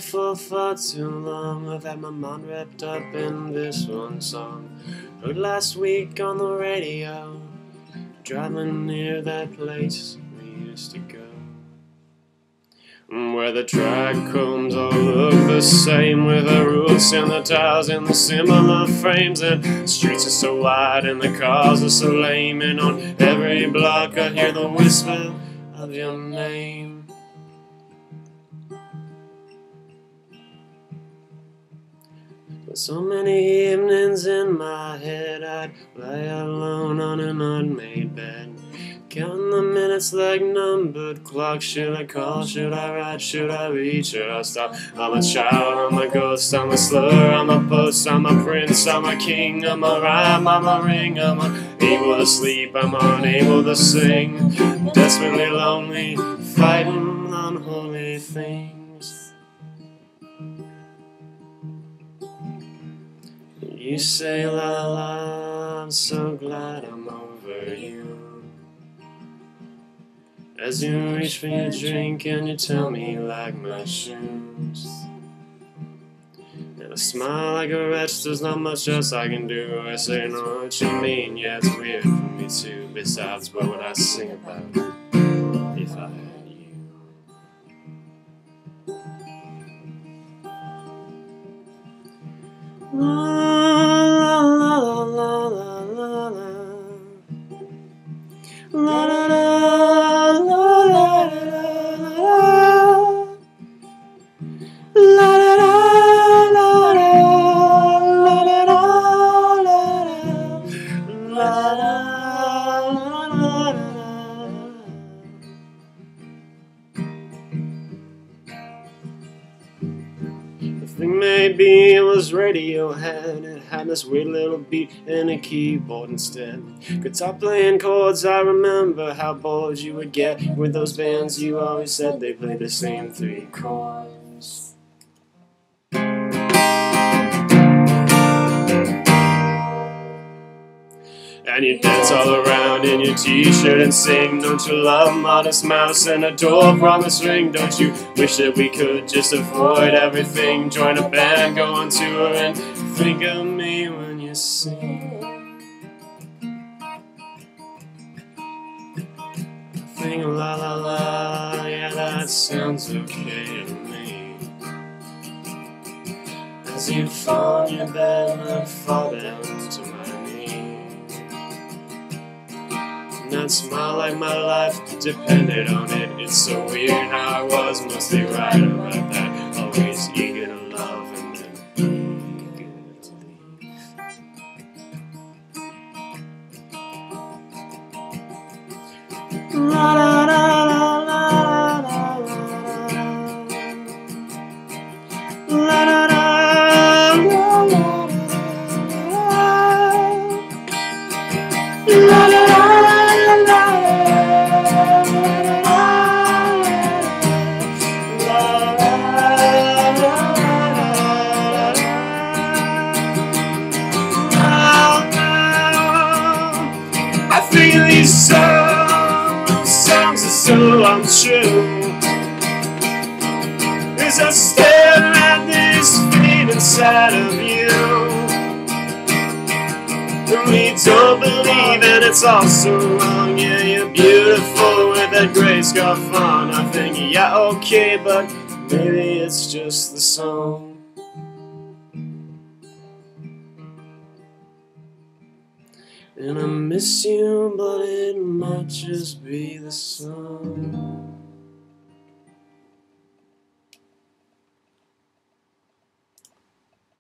For far too long. I've had my mind wrapped up in this one song. Heard last week on the radio. Driving near that place we used to go. Where the tract homes all look the same With the roofs and the tiles and the similar frames. And streets are so wide and the cars are so lame. And on every block I hear the whisper of your name. So many evenings in my head I'd lie alone on an unmade bed Counting the minutes like numbered clocks. Should I call? Should I write? Should I read? Should I stop? I'm a child, I'm a ghost, I'm a slur, I'm a post, I'm a prince, I'm a king, I'm a rhyme, I'm a ring, I'm unable to sleep, I'm unable to sing. Desperately lonely, fighting unholy things. You say la la la, I'm so glad I'm over As you reach for your drink and you tell me like my shoes? And I smile like a wretch, there's not much else I can do. I say, no, what you mean, yeah, it's weird for me too. Besides, what would I sing about if I had you? La la la la la la la. La la la Maybe it was Radiohead. It had this weird little beat and a keyboard instead. Guitar playing chords, I remember how bored you would get with those bands. You always said they played the same three chords. And you dance all around in your t-shirt and sing. Don't you love Modest Mouse and adore Promise Ring? Don't you wish that we could just avoid everything? Join a band, go on tour and think of me when you sing. Think la la la, yeah that sounds okay to me. As you fall in your bed and fall down I'd smile like my life depended on it. It's so weird how I was mostly right about that. Always these songs, songs are so untrue. As I stare at this feeling inside of you. And we don't believe and it's all so wrong. Yeah, you're beautiful with that gray scarf on. I think, yeah, okay, but maybe it's just the song. And I miss you, but it might just be the song.